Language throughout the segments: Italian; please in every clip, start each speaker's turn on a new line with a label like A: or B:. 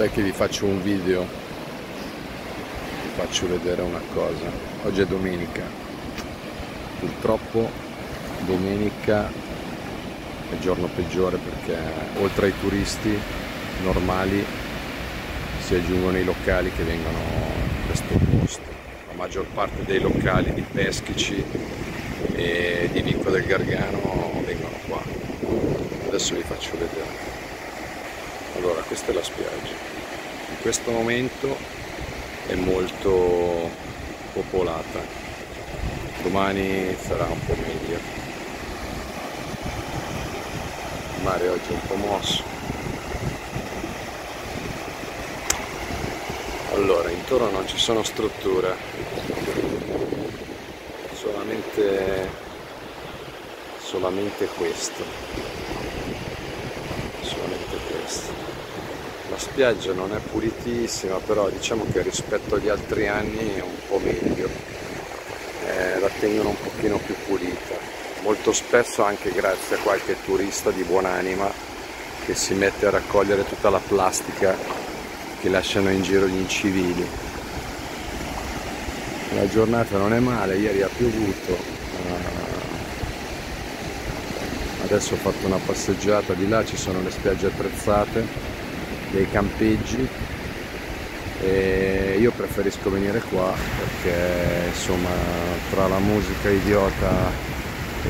A: dai che vi faccio un video. Vi faccio vedere una cosa. Oggi è domenica. Purtroppo domenica è il giorno peggiore perché oltre ai turisti normali si aggiungono i locali che vengono in questo posto. La maggior parte dei locali di Peschici e di Vico del Gargano vengono qua. Adesso vi faccio vedere allora questa è la spiaggia. In questo momento è molto popolata. Domani sarà un po' meglio. Il mare oggi è un po' mosso. Allora intorno non ci sono strutture. Solamente solamente questo la spiaggia non è pulitissima però diciamo che rispetto agli altri anni è un po' meglio. Eh, la tengono un pochino più pulita. Molto spesso anche grazie a qualche turista di buonanima che si mette a raccogliere tutta la plastica che lasciano in giro gli incivili. La giornata non è male ieri ha piovuto eh, adesso ho fatto una passeggiata di là ci sono le spiagge attrezzate dei campeggi. E io preferisco venire qua perché insomma tra la musica idiota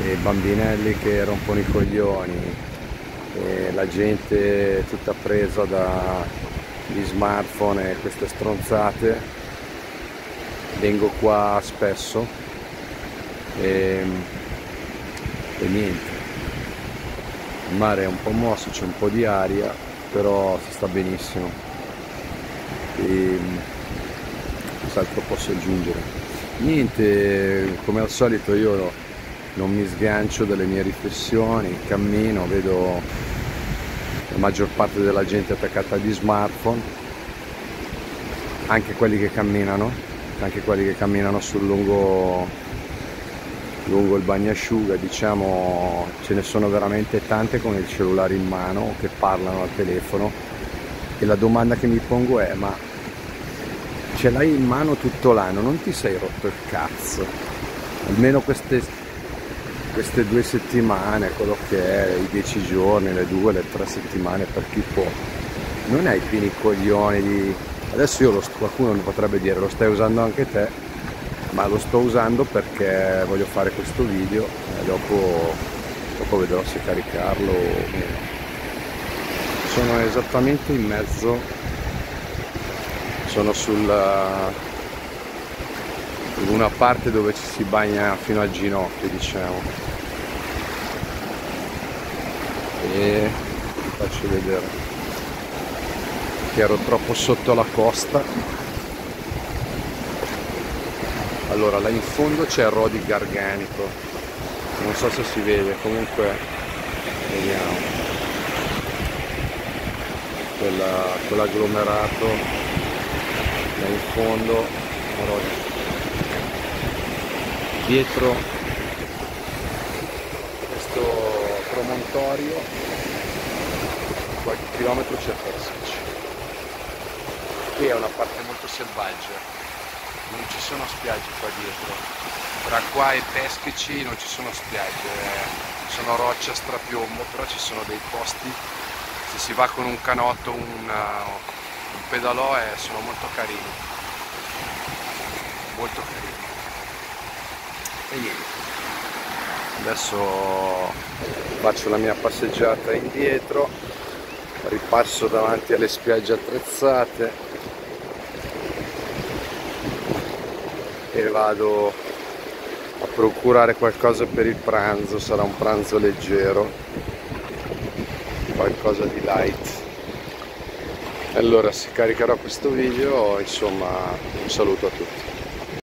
A: e i bambinelli che rompono i coglioni e la gente tutta presa dagli smartphone e queste stronzate vengo qua spesso e, e niente il mare è un po' mosso c'è un po' di aria però si sta benissimo. E cos'altro posso aggiungere. Niente come al solito io non mi sgancio dalle mie riflessioni cammino vedo la maggior parte della gente attaccata agli smartphone anche quelli che camminano anche quelli che camminano sul lungo lungo il bagnasciuga diciamo ce ne sono veramente tante con il cellulare in mano che parlano al telefono. E la domanda che mi pongo è ma ce l'hai in mano tutto l'anno? Non ti sei rotto il cazzo? Almeno queste, queste due settimane quello che è i dieci giorni le due le tre settimane per chi può. Non hai pieni coglioni di adesso io lo, qualcuno potrebbe dire lo stai usando anche te ma lo sto usando perché voglio fare questo video e dopo, dopo vedrò se caricarlo o meno. Sono esattamente in mezzo. Sono sulla in una parte dove ci si bagna fino al ginocchio diciamo. E vi faccio vedere. Che ero troppo sotto la costa allora là in fondo c'è il Rodi Garganico. Non so se si vede comunque vediamo. Quella, quell'agglomerato là in fondo Rodi. dietro questo promontorio qualche chilometro c'è Persici qui è una parte molto selvaggia non ci sono spiagge qua dietro. Tra qua e Peschici non ci sono spiagge eh, sono roccia strapiombo però ci sono dei posti. Se si va con un canotto un, uh, un pedalò e sono molto carini. Molto carini. E niente. Adesso faccio la mia passeggiata indietro ripasso davanti alle spiagge attrezzate e vado a procurare qualcosa per il pranzo, sarà un pranzo leggero, qualcosa di light. Allora se caricherò questo video, insomma, un saluto a tutti.